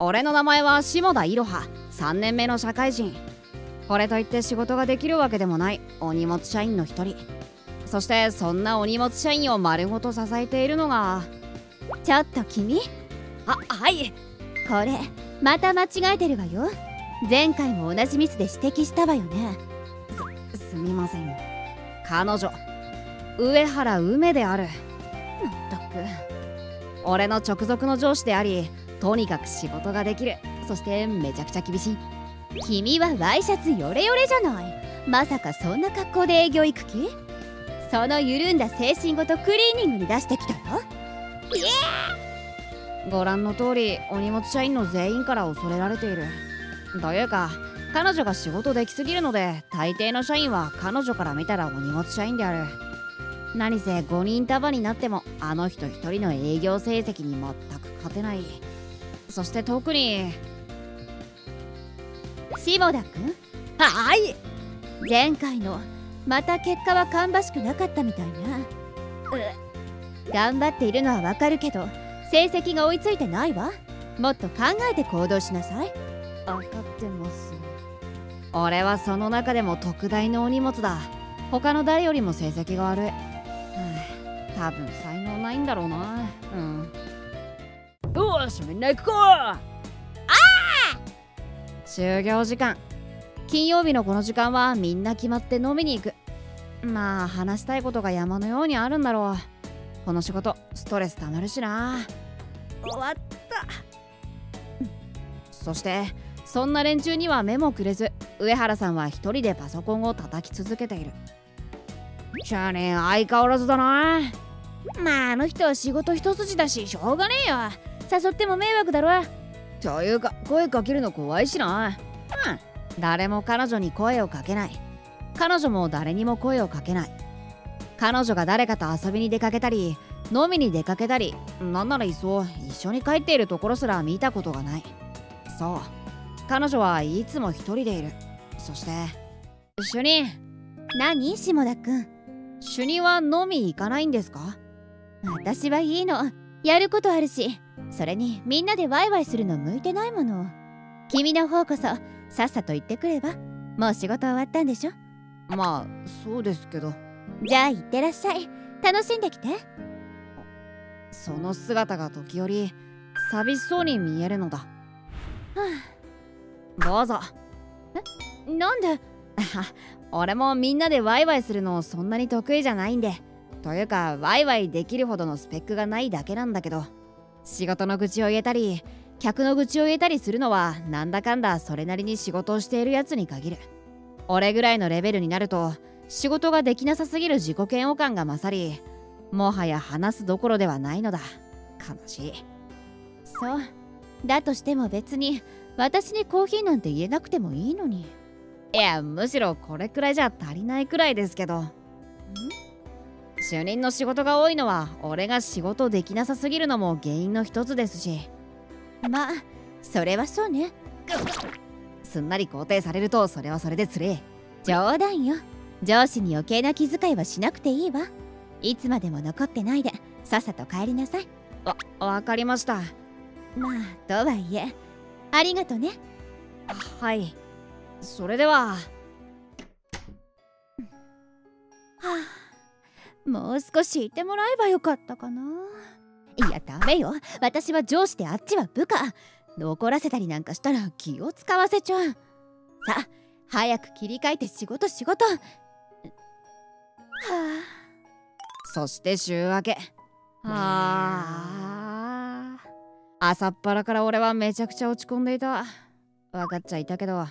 俺の名前は下田いろは。3年目の社会人。これといって仕事ができるわけでもない。お荷物社員の一人。そしてそんなお荷物社員を丸ごと支えているのが。ちょっと君。あはい。これまた間違えてるわよ。前回も同じミスで指摘したわよね。すすみません。彼女上原梅である。まったく。俺の直属の上司でありとにかく仕事ができる。そしてめちゃくちゃ厳しい。君はワイシャツヨレヨレじゃない。まさかそんな格好で営業行く気？その緩んだ精神ごとクリーニングに出してきたのイエご覧の通りお荷物社員の全員から恐れられている。というか彼女が仕事できすぎるので大抵の社員は彼女から見たらお荷物社員である。何せ5人束になってもあの人1人の営業成績に全く勝てない。そして特に。下田君はい。前回のまた結果は芳しくなかったみたいな。頑張っているのはわかるけど成績が追いついてないわ。もっと考えて行動しなさい。分かってます。俺はその中でも特大のお荷物だ。他の誰よりも成績が悪い、はあ、多分才能ないんだろうな。うんよしみんな行くかあ就業時間。金曜日のこの時間はみんな決まって飲みに行く。まあ話したいことが山のようにあるんだろう。この仕事ストレスたまるしな。終わった。そしてそんな連中には目もくれず上原さんは一人でパソコンを叩き続けている。しゃあね相変わらずだな。まああの人は仕事一筋だししょうがねえよ誘っても迷惑だろ。というか声かけるの怖いしな。うん。誰も彼女に声をかけない。彼女も誰にも声をかけない。彼女が誰かと遊びに出かけたり飲みに出かけたりなんならいっそ一緒に帰っているところすら見たことがない。そう。彼女はいつも一人でいる。そして主任。何？下田くん主任は飲み行かないんですか？私はいいのやることあるしそれにみんなでワイワイするの向いてないもの。君の方こそさっさと行ってくればもう仕事終わったんでしょ？まあそうですけど。じゃあ行ってらっしゃい。楽しんできて。その姿が時折寂しそうに見えるのだ、はあ、どうぞ。え？なんで？俺もみんなでワイワイするのそんなに得意じゃないんでというかワイワイできるほどのスペックがないだけなんだけど仕事の愚痴を言えたり客の愚痴を言えたりするのはなんだかんだそれなりに仕事をしているやつに限る。俺ぐらいのレベルになると仕事ができなさすぎる自己嫌悪感が勝りもはや話すどころではないのだ。悲しい。そう。だとしても別に私にコーヒーなんて言えなくてもいいのに。いやむしろこれくらいじゃ足りないくらいですけど主任の仕事が多いのは俺が仕事できなさすぎるのも原因の一つですし。まあそれはそうね。すんなり肯定されるとそれはそれでつれえ。冗談よ。上司に余計な気遣いはしなくていいわ。いつまでも残ってないでさっさと帰りなさい。わ分かりました。まあとはいえ。ありがとね。はい。それではもう少しいてもらえばよかったかな。いやダメよ。私は上司であっちは部下。残らせたりなんかしたら気を使わせちゃう。さあ早く切り替えて仕事仕事。はあ。そして週明け。はあ。朝っぱらから俺はめちゃくちゃ落ち込んでいた分かっちゃいたけど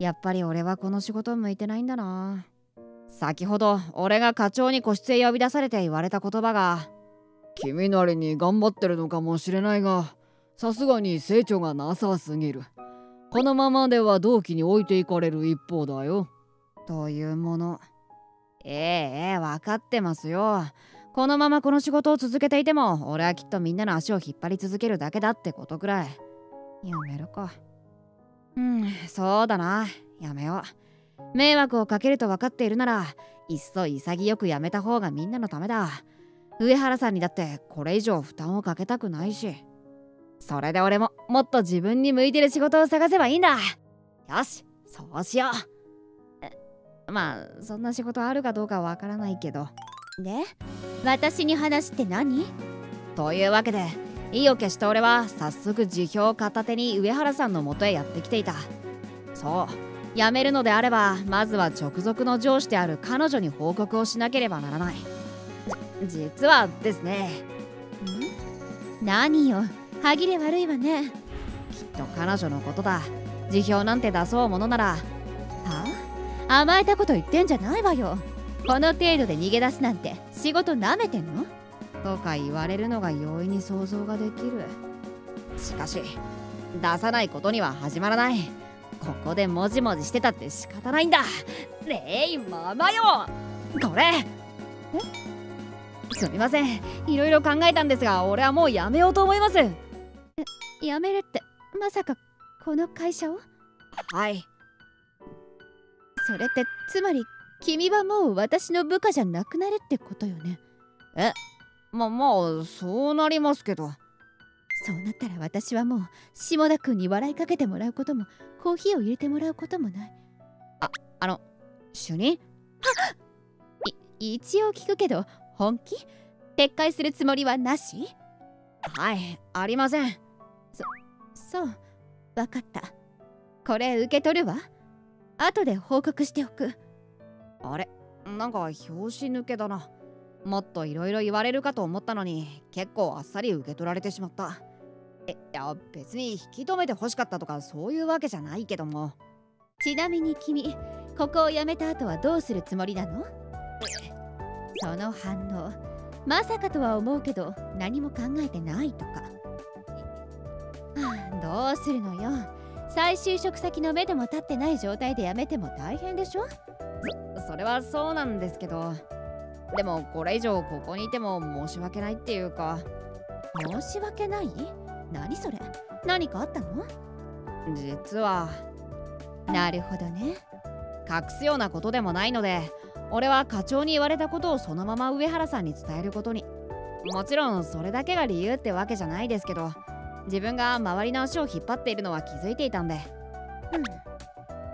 やっぱり俺はこの仕事向いてないんだな先ほど俺が課長に個室へ呼び出されて言われた言葉が君なりに頑張ってるのかもしれないがさすがに成長がなさすぎる。このままでは同期に置いていかれる一方だよ。というもの。ええええ分かってますよ。このままこの仕事を続けていても俺はきっとみんなの足を引っ張り続けるだけだってことくらい。やめるか。うんそうだな。やめよう。迷惑をかけると分かっているならいっそ潔くやめた方がみんなのためだ。上原さんにだってこれ以上負担をかけたくないし。それで俺ももっと自分に向いてる仕事を探せばいいんだ。よしそうしよう。まあそんな仕事あるかどうかわからないけど。で私に話って何？というわけで意を決して俺は早速辞表を片手に上原さんのもとへやってきていた。そう辞めるのであればまずは直属の上司である彼女に報告をしなければならない。実はですね。ん？何よ。歯切れ悪いわね。きっと彼女のことだ。辞表なんて出そうものなら。は？あ甘えたこと言ってんじゃないわよ。この程度で逃げ出すなんて仕事なめてんの？とか言われるのが容易に想像ができる。しかし出さないことには始まらないここでもじもじしてたって仕方ないんだ。ねえママよ。これ。え？すみません。いろいろ考えたんですが俺はもうやめようと思います。辞めるってまさかこの会社を？はい。それってつまり君はもう私の部下じゃなくなるってことよね。ままあそうなりますけど。そうなったら私はもう下田君に笑いかけてもらうこともコーヒーを入れてもらうこともない。あの主任い一応聞くけど本気？撤回するつもりはなし？はいありません。そうわかった。これ受け取るわ。後で報告しておく。あれなんか拍子抜けだな。もっといろいろ言われるかと思ったのに結構あっさり受け取られてしまった。えいや別に引き止めて欲しかったとかそういうわけじゃないけども。ちなみに君ここを辞めた後はどうするつもりなの？その反応まさかとは思うけど何も考えてないとか、はあ、どうするのよ。再就職先の目でも立ってない状態で辞めても大変でしょ？それはそうなんですけど。でもこれ以上ここにいても申し訳ないっていうか。申し訳ない？何それ？何かあったの？実は。なるほどね。隠すようなことでもないので俺は課長に言われたことをそのまま上原さんに伝えることに。もちろんそれだけが理由ってわけじゃないですけど自分が周りの足を引っ張っているのは気づいていたんで。うん。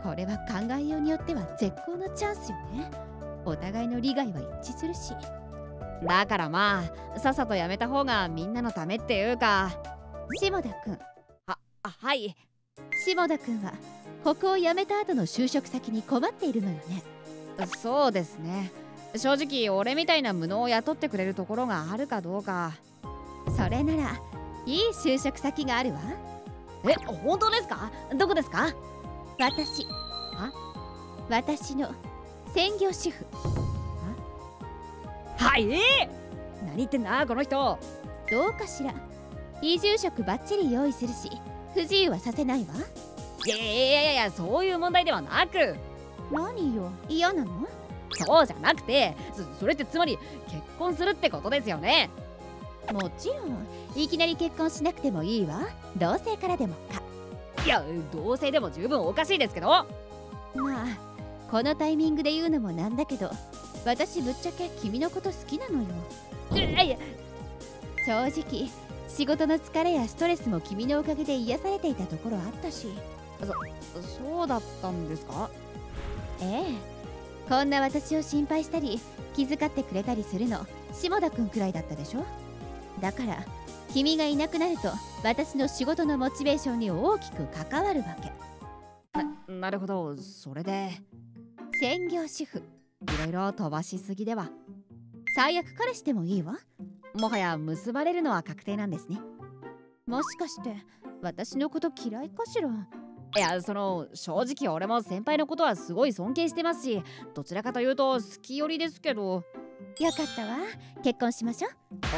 これは考えようによっては絶好のチャンスよね。お互いの利害は一致するし。だからまあさっさとやめた方がみんなのためっていうか下田君あはい。下田君はここを辞めた後の就職先に困っているのよね。そうですね。正直俺みたいな無能を雇ってくれるところがあるかどうか。それならいい就職先があるわ。え本当ですか？どこですか？私。あ？私の専業主婦。はい。何言ってんだこの人。どうかしら移住職バッチリ用意するし不自由はさせないわ。いやいやいやいやそういう問題ではなく。何よ嫌なの？そうじゃなくてそそれってつまり結婚するってことですよね。もちろん。いきなり結婚しなくてもいいわ。同性からでもか。いや同性でも十分おかしいですけど。まあこのタイミングで言うのもなんだけど私ぶっちゃけ君のこと好きなのよ。いやいや。正直仕事の疲れやストレスも君のおかげで癒されていたところあったし。そうだったんですか？ええ。こんな私を心配したり気遣ってくれたりするの下田くんくらいだったでしょ？だから君がいなくなると私の仕事のモチベーションに大きく関わるわけ。ななるほど。それで？専業主婦。いろいろ飛ばしすぎでは。最悪彼氏でもいいわもはや結ばれるのは確定なんですね。もしかして私のこと嫌いかしら？いやその正直俺も先輩のことはすごい尊敬してますしどちらかというと好き寄りですけど。よかったわ。結婚しましょ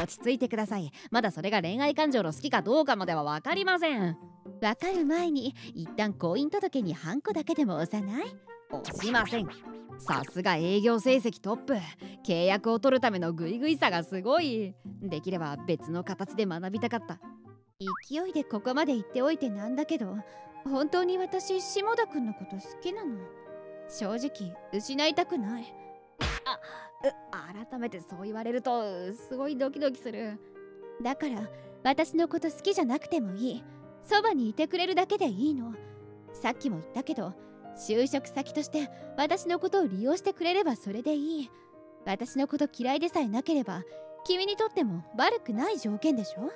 落ち着いてください。まだそれが恋愛感情の好きかどうかまでは分かりません。わかる前に一旦婚姻届にハンコだけでも押さない？押しませんさすが営業成績トップ。契約を取るためのグイグイさがすごい。できれば別の形で学びたかった。勢いでここまで言っておいてなんだけど本当に私下田くんのこと好きなの？正直失いたくない。う改めてそう言われるとすごいドキドキする。だから私のこと好きじゃなくてもいい。そばにいてくれるだけでいいの。さっきも言ったけど就職先として私のことを利用してくれればそれでいい。私のこと嫌いでさえなければ君にとっても悪くない条件でしょ？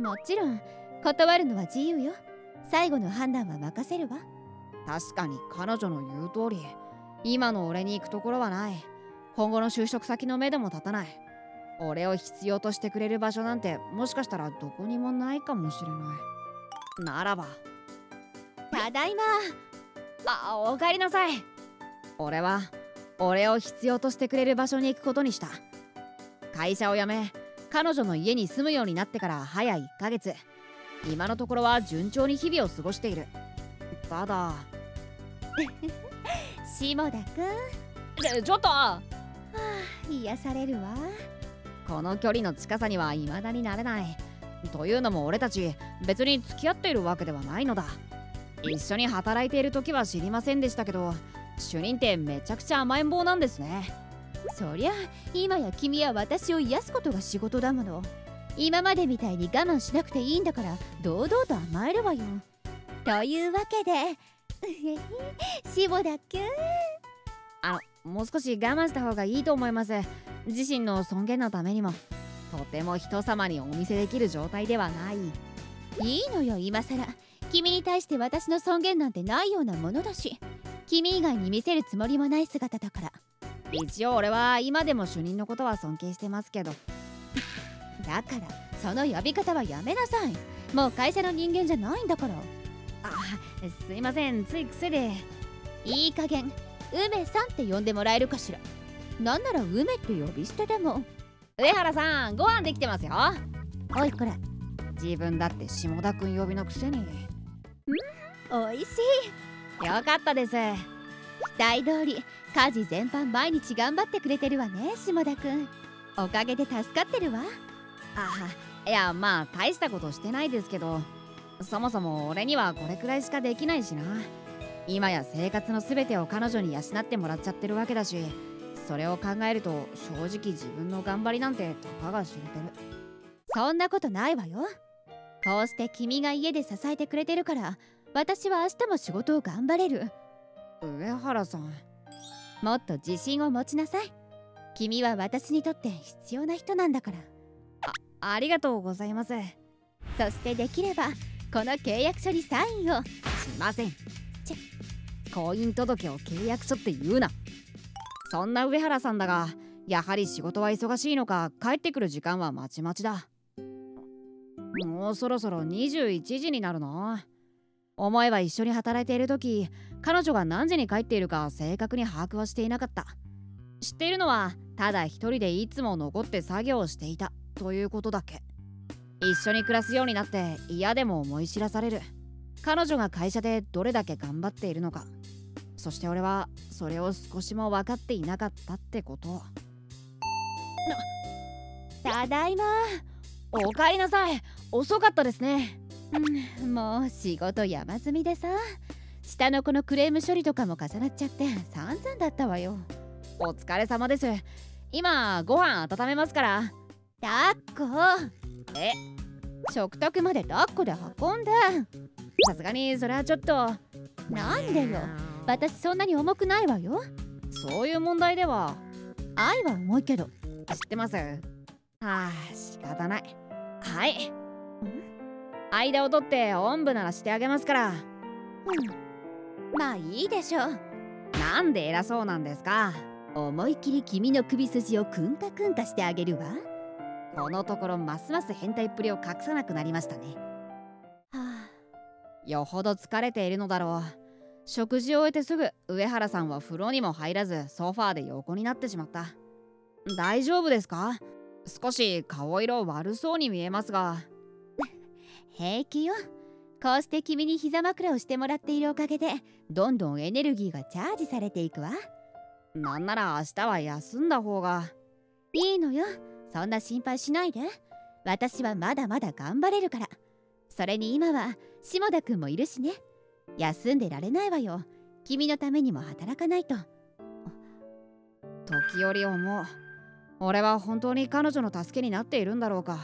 もちろん断るのは自由よ。最後の判断は任せるわ。確かに彼女の言う通り。今の俺に行くところはない。今後の就職先の目でも立たない。俺を必要としてくれる場所なんてもしかしたらどこにもないかもしれない。ならば。ただいま。あおかえりなさい。俺は俺を必要としてくれる場所に行くことにした。会社を辞め彼女の家に住むようになってから早1ヶ月。今のところは順調に日々を過ごしている。ただ。下田くんちょっと。癒されるわ。この距離の近さには未だになれない。というのも俺たち別に付き合っているわけではないのだ一緒に働いている時は知りませんでしたけど主任ってめちゃくちゃ甘えん坊なんですね。そりゃ今や君は私を癒すことが仕事だもの。今までみたいに我慢しなくていいんだから堂々と甘えるわよ。というわけで 下田くん。あのもう少し我慢した方がいいと思います。自身の尊厳のためにも。とても人様にお見せできる状態ではない。いいのよ今さら君に対して私の尊厳なんてないようなものだし君以外に見せるつもりもない姿だから。一応俺は今でも主任のことは尊敬してますけど。だからその呼び方はやめなさい。もう会社の人間じゃないんだから。あすいません。つい癖で。いい加減梅さんって呼んでもらえるかしら。なんなら梅って呼び捨てでも。上原さんご飯できてますよ。おいこれ。自分だって下田くん呼びのくせに。おいしい。よかったです。期待通り家事全般毎日頑張ってくれてるわね下田くん。おかげで助かってるわ。あいやまあ大したことしてないですけどそもそも俺にはこれくらいしかできないしな。今や生活の全てを彼女に養ってもらっちゃってるわけだしそれを考えると正直自分の頑張りなんてたかが知れてる。そんなことないわよ。こうして君が家で支えてくれてるから私は明日も仕事を頑張れる。上原さん。もっと自信を持ちなさい。君は私にとって必要な人なんだから。ありがとうございます。そしてできればこの契約書にサインを。しません。ち婚姻届を契約書って言うな。そんな上原さんだがやはり仕事は忙しいのか帰ってくる時間はまちまちだもうそろそろ21時になるな思えば一緒に働いている時彼女が何時に帰っているか正確に把握はしていなかった。知っているのはただ一人でいつも残って作業をしていたということだけ。一緒に暮らすようになって嫌でも思い知らされる。彼女が会社でどれだけ頑張っているのか。そして俺はそれを少しも分かっていなかったってこと。ただいま。おかえりなさい。遅かったですね。うんもう仕事山積みでさ。下の子のクレーム処理とかも重なっちゃって散々だったわよ。お疲れ様です。今ご飯温めますから。抱っこ。え食卓まで抱っこで運んだ。さすがにそれはちょっと。なんでよ。私そんなに重くないわよ。そういう問題では。愛は重いけど。知ってます。はあ仕方ない。はい。間を取っておんぶならしてあげますから。うん。まあいいでしょう。なんで偉そうなんですか？思い切り君の首筋をくんかくんかしてあげるわ。このところますます変態っぷりを隠さなくなりましたね。はあ。よほど疲れているのだろう。食事を終えてすぐ上原さんは風呂にも入らずソファーで横になってしまった。大丈夫ですか？少し顔色悪そうに見えますが平気よ。こうして君に膝枕をしてもらっているおかげでどんどんエネルギーがチャージされていくわ。なんなら明日は休んだ方が。いいのよ。そんな心配しないで。私はまだまだ頑張れるから。それに今は下田くんもいるしね。休んでられないわよ。君のためにも働かないと。時折思う。俺は本当に彼女の助けになっているんだろうか。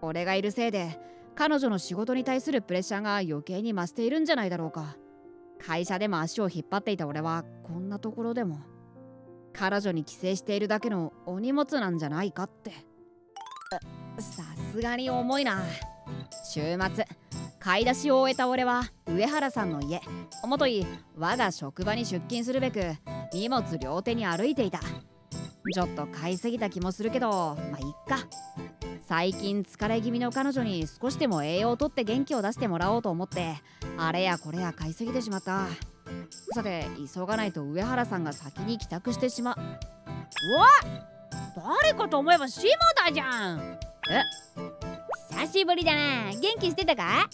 俺がいるせいで彼女の仕事に対するプレッシャーが余計に増しているんじゃないだろうか。会社でも足を引っ張っていた俺はこんなところでも。彼女に寄生しているだけのお荷物なんじゃないかって。さすがに重いな。週末買い出しを終えた俺は上原さんの家。おもとい我が職場に出勤するべく荷物両手に歩いていた。ちょっと買いすぎた気もするけどまあいっか。最近疲れ気味の彼女に少しでも栄養をとって元気を出してもらおうと思ってあれやこれや買いすぎてしまった。さて急がないと上原さんが先に帰宅してしまう。わ誰かと思えば下田じゃん。え？久しぶりだな。元気してたか？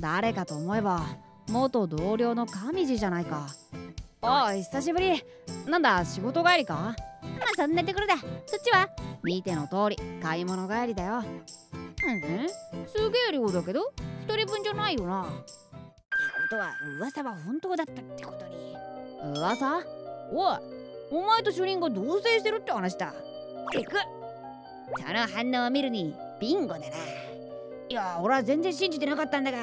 誰かと思えば元同僚の上地じゃないか。おい久しぶり。なんだ仕事帰りか？まあそんなところだ。そっちは？見ての通り買い物帰りだよ。うんすげえ量だけど？一人分じゃないよな。ってことは噂は本当だったってことに。噂？おいお前と主任が同棲してるって話だ。てく。その反応を見るにビンゴだな。いや俺は全然信じてなかったんだが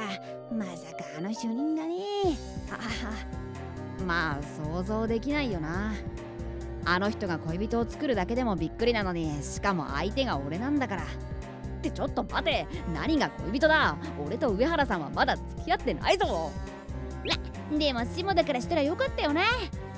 まさかあの主任がね。あまあ想像できないよなあの人が恋人を作るだけでもびっくりなのにしかも相手が俺なんだから。ってちょっと待て。何が恋人だ？俺と上原さんはまだ付き合ってないぞ。でも下だからしたらよかったよな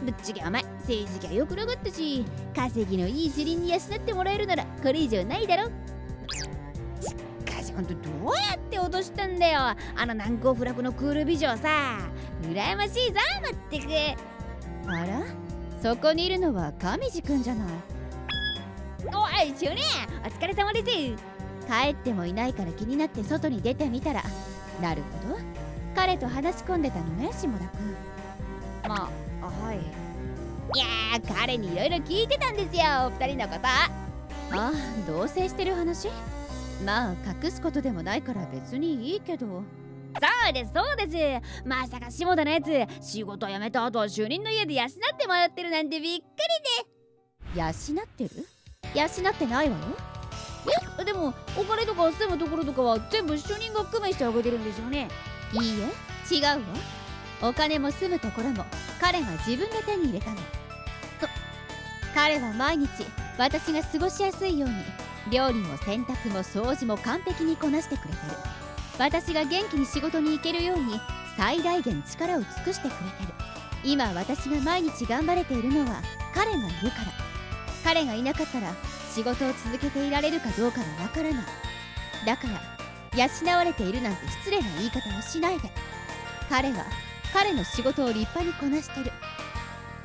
ぶっちゃけお前成績は良くなかったし稼ぎのいい主任に養ってもらえるならこれ以上ないだろ。しかしほんとどうやって落としたんだよ。あの難攻不落のクール美女さ羨ましいぞ。まってくあら？そこにいるのは上地くんじゃない。おい主任お疲れ様です。帰ってもいないから気になって外に出てみたらなるほど。彼と話し込んでたのね下田くん。まあはい。いやー彼にいろいろ聞いてたんですよお二人のこと。ああ同棲してる話？まあ隠すことでもないから別にいいけどそうですそうです。まさか下田のやつ仕事辞めた後主任の家で養ってもらってるなんてびっくりで養ってる？養ってないわよ。えでもお金とか住むところとかは全部主任が工面してあげてるんですよね。いいえ違うわ。お金も住むところも彼が自分で手に入れたの。彼は毎日私が過ごしやすいように料理も洗濯も掃除も完璧にこなしてくれてる私が元気に仕事に行けるように最大限力を尽くしてくれてる。今私が毎日頑張れているのは彼がいるから。彼がいなかったら仕事を続けていられるかどうかはわからない。だから養われているなんて失礼な言い方をしないで。彼は彼の仕事を立派にこなしてる。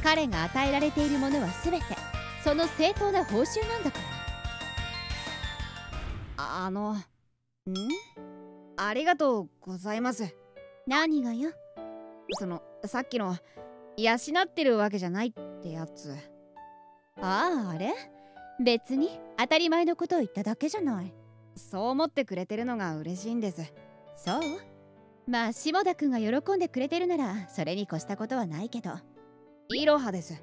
彼が与えられているものは全てその正当な報酬なんだから。あのん？ありがとうございます。何がよ？そのさっきの養ってるわけじゃないってやつ。あああれ？別に当たり前のことを言っただけじゃない。そう思ってくれてるのが嬉しいんです。そう？まあ下田くんが喜んでくれてるならそれに越したことはないけど。イロハです。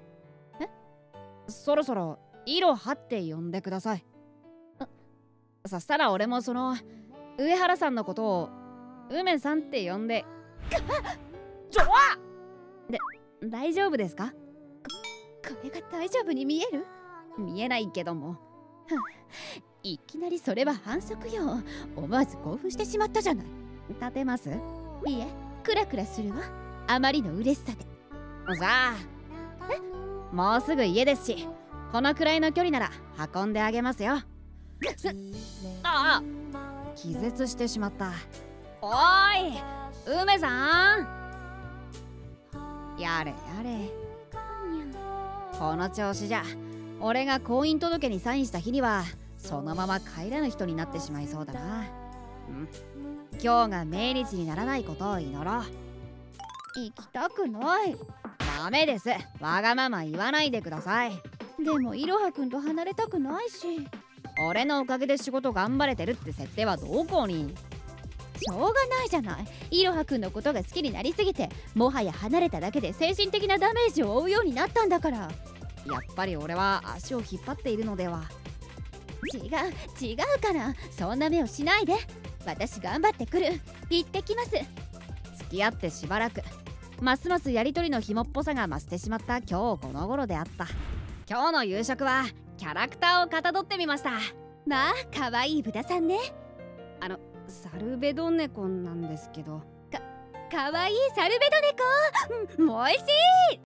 え？そろそろイロハって呼んでください。そしたら俺もその上原さんのことを梅さんって呼んで。ちょで大丈夫ですか？これが大丈夫に見える？見えないけども。いきなりそれは反則よ。思わず興奮してしまったじゃない。立てます？いえ。クラクラするわ。あまりの嬉しさで。さあ。もうすぐ家ですしこのくらいの距離なら運んであげますよ。ああ気絶してしまった。おーい梅さん。やれやれ。この調子じゃ俺が婚姻届にサインした日にはそのまま帰らぬ人になってしまいそうだな、うん、今日が命日にならないことを祈ろう。行きたくない。ダメです。わがまま言わないでください。でもいろはくんと離れたくないし俺のおかげで仕事頑張れてるって設定はどこに？しょうがないじゃない。いろはくんのことが好きになりすぎてもはや離れただけで精神的なダメージを負うようになったんだから。やっぱり俺は足を引っ張っているのでは。違う違うから。そんな目をしないで。私頑張ってくる。行ってきます。付き合ってしばらく。ますますやりとりの紐っぽさが増してしまった今日この頃であった。今日の夕食はキャラクターをかたどってみました。まあ可愛い豚さんね。あのサルベド猫なんですけど。可愛いサルベド猫！うんもう美味しい！